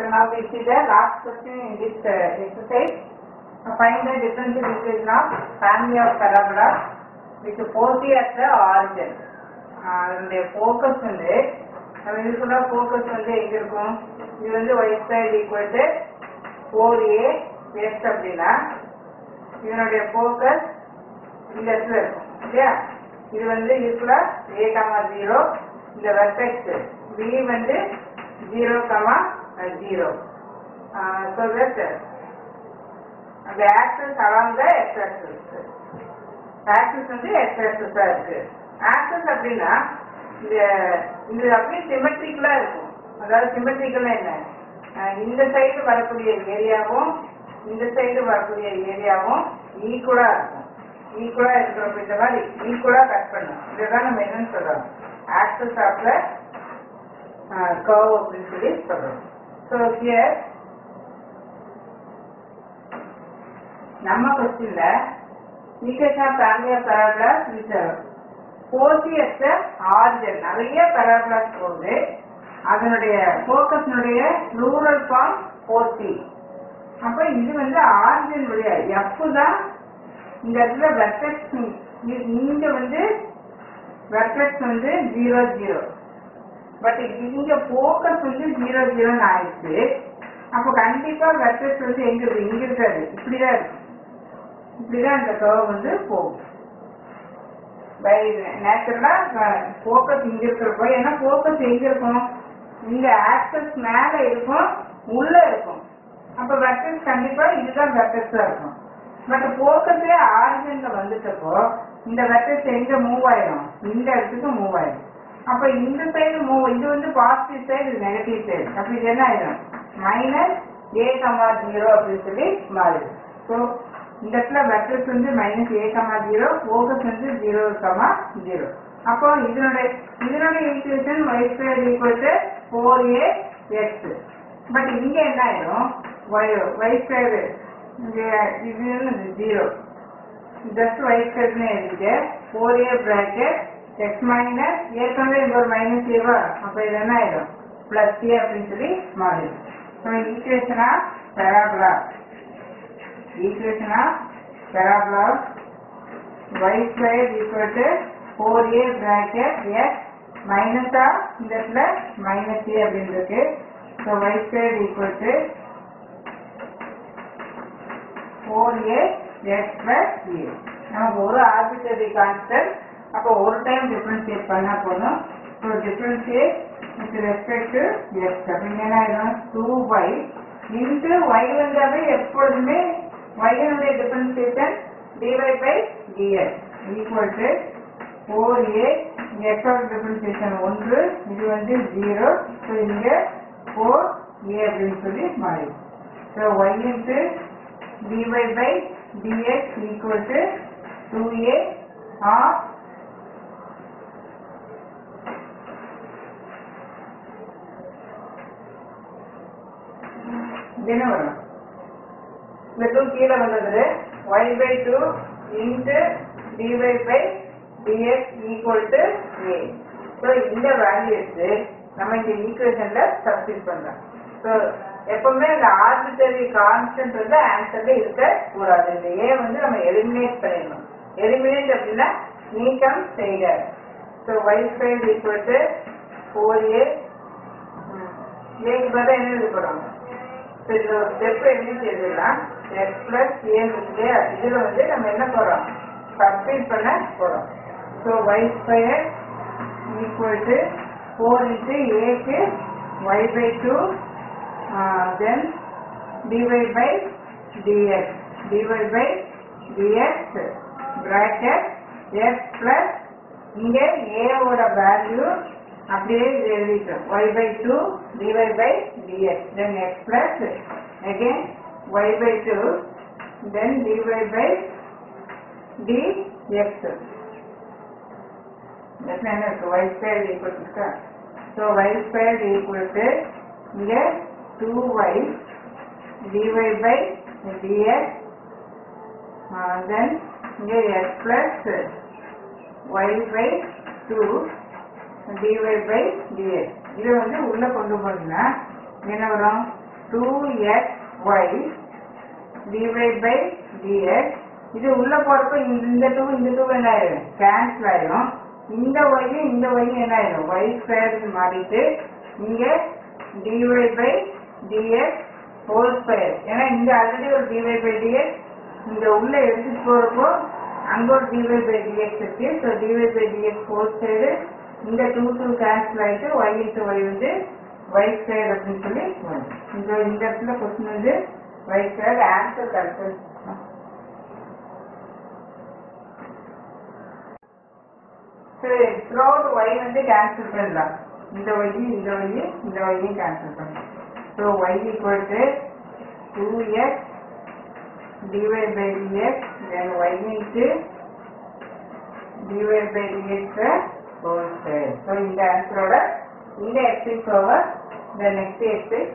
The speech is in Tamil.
So now we see the last question in this uh, exercise. Uh, Find the differential equation of family of parabola with foci at the origin. Uh, அதனுடைய focus வந்து நம்ம இதுக்குள்ள focus வந்து எங்க இருக்கும் இது வந்து y squared equal to 4a x அப்படின்னா இதனுடைய focus இந்த இடத்துல இருக்கும் இல்லையா இது வந்து இதுக்குள்ள a கமா ஜீரோ இந்த வெர்டெக்ஸ் b வந்து zero comma zero so that அந்த axis along the X axis axis வந்து எக்ஸ் ஆக்சஸா இருக்கு. ஆக்சஸ் அப்படின்னா இந்த இது அப்படியே சிமெட்ரிக்கலா இருக்கும். அதாவது சிமெட்ரிக்கலா என்ன? இந்த சைடு வரக்கூடிய ஏரியாவும் இந்த சைடு வரக்கூடிய ஏரியாவும் ஈக்குவலா இருக்கும். ஈக்குவலா இருக்கிற இந்த மாதிரி ஈக்குவலா கட் பண்ணும் இதுதான் நம்ம என்னன்னு சொல்றோம் ஆக்சஸ் ஆஃப் கர்வ் அப்படின்னு சொல்லி சொல்றோம் So here நம்ம கொஸ்டின்ல equation of family of parabola reserve போசியஸ் ஆரிஜன். நிறைய பேராகிராஃப் போகுது. அதனுடைய ஃபோக்கஸ்னுடைய ரூரல் ஃபார்ம் போசி அப்ப இது வந்து ஆர்ஜன் எஃப் தான். இந்த இடத்துல வெர்டெக்ஸ் இங்க வந்து வெர்டெக்ஸ் வந்து ஜீரோ ஜீரோ பட் இங்க போக்கஸ் வந்து ஜீரோ ஜீரோன்னு ஆயிடுச்சு. அப்போ கண்டிப்பா வெர்டெக்ஸ் வந்து எங்க இருக்கு இங்க இருக்காது இப்படிதான் இருக்கு. இப்படிதான் அந்த கர்வ் வந்து போகும். பை நேச்சுரலா போக்கஸ் இங்க இருக்கிறப்போ ஏன்னா போக்கஸ் எங்க இருக்கும்? இங்க ஆக்சஸ் மேல இருக்கும் உள்ள இருக்கும். அப்ப வெர்டெக்ஸ் கண்டிப்பா இதுதான் வெர்டெக்ஸா இருக்கும். பட் போக்கஸே ஆரிஜின்ல வந்துட்டப்போ இந்த வெர்டெக்ஸ் எங்க மூவ் ஆயிடும் இந்த இடத்துக்கு மூவ் ஆயிடும் அப்ப இந்த சைடு மூவ் இது வந்து பாசிட்டிவ் சைடு இது நெகட்டிவ் சைடு அப்ப இது என்ன ஆயிடும்? மைனஸ் ஏ கமா ஜீரோ அப்படின்னு சொல்லி மாறுது ஸோ இந்த இடத்துல வெக்டர்ஸ் வந்து minus A comma zero focus வந்து ஜீரோ கமா ஜீரோ அப்போ இதனுடைய இதனுடைய equation Y square equal to four A X but இங்க என்ன ஆயிடும் ஒய் ஒய் ஸ்கொயர் இங்கே இது ஜீரோ ஜஸ்ட் ஒய் ஸ்கொயர்னு எழுதிட்டு four A bracket X minus ஏற்கனவே இங்க ஒரு மைனஸ் ஏவா அப்ப இது என்ன ஆயிடும் பிளஸ் ஏ அப்படின்னு சொல்லி மாறிடும் so ஈக்குவேஷனா parabola equation of parabola y square equal to 4a bracket x minus of இந்த இடத்துல minus a அப்படின்னு இருக்கு so y square equal to 4a x plus a நமக்கு ஒரு arbitrary constant அப்போ ஒரு டைம் டிஃபரன்ஷியேட் பண்ணா போதும். So differentiate with respect to X அப்படின்னு என்ன ஆயிடும்? டூ ஒய் இன்ட்டு ஒய் வந்தாவே எப்பொழுதுமே ஒய்னுடைய differentiation d y by d x equal to four A எக்ஸோட டிஃபரன்சியேஷன் ஒன்று இது வந்து ஜீரோ ஸோ இங்கே ஃபோர் ஏ அப்படின்னு சொல்லி மாறி so Y into d y by d x equal to two A of என்ன வரும் இந்த டூ கீழே வந்தது y by two into d y by d x equal to A so இந்த வேல்யூஸ் நம்ம இந்த ஈக்குவேஷன்ல சப்ஸ்டிட் பண்றோம் ஸோ எப்பவுமே இந்த ஆர்பிட்டரி கான்ஸ்டன்ட் வந்து ஆன்சர்ல இருக்க கூடாது இந்த ஏ வந்து நம்ம எலிமினேட் பண்ணிடணும். எலிமினேட் அப்படின்னா நீக்கம் செய்க. So Y square equal to four A ஏக்கு பதிலாக என்ன இது போடுறாங்க ஸோ இது ஸ்டெப் எழுதி எழுதலாம் எக்ஸ் பிளஸ் ஏன்னு இருக்கு இதுல வந்து நம்ம என்ன போறோம்? சப்ஸ்டிட் பண்ண போறோம். So Y square equal to four into ஏக்கு Y by two then d y by d x d y by d x bracket X plus இங்கே ஏவோட வேல்யூ அப்படியே இது எழுதிட்டோம் y by 2 dy by dx then x plus again y by 2 then dy by dx that's என்ன இருக்கு y squared equal to இருக்கா so y squared equal to இங்க 2y dy by dx uh, then இங்க x plus y by 2 dy by dx. இதை வந்து உள்ள கொண்டு போனீங்கன்னா என்ன வரும்? Two X Y divide by d x இது உள்ள போறப்ப இந்த- இந்த டூ இந்த டூ என்ன ஆயிடும் கேன்சல் ஆயிடும் இந்த ஒய்யும் இந்த ஒய்யும் என்ன ஆயிடும் ஒய் ஸ்கொயர் மாறிட்டு இங்க dy by dx whole square ஏன்னா இங்க ஆல்ரெடி ஒரு dy பை dx. இங்க உள்ள எடுத்துட்டு போறப்போ அங்க ஒரு dy பை dx இருக்கு. So dy by dx whole square இந்த டூ டூ கேன்சல் ஆகிட்டு ஒய் இன்ட்டு ஒய் வந்து ஒய் ஸ்கொயர் அப்படின்னு சொல்லி வரும் இந்த இந்த இடத்துல கொஸ்டின் வந்து ஒய் ஸ்கொயர் ஆன்சர் கரெக்ட் சரி த்ரோட் ஒய் வந்து கேன்சல் பண்ணலாம். இந்த ஒய் இந்த ஒய் இந்த ஒய்யும் கேன்சல் பண்ணலாம். So Y equal to two X divide by d x then Y into divide by d x இந்த ஆன்சரோட இந்த எக்ஸைஸ் இந்த நெக்ஸ்ட் எக்ஸைஸ்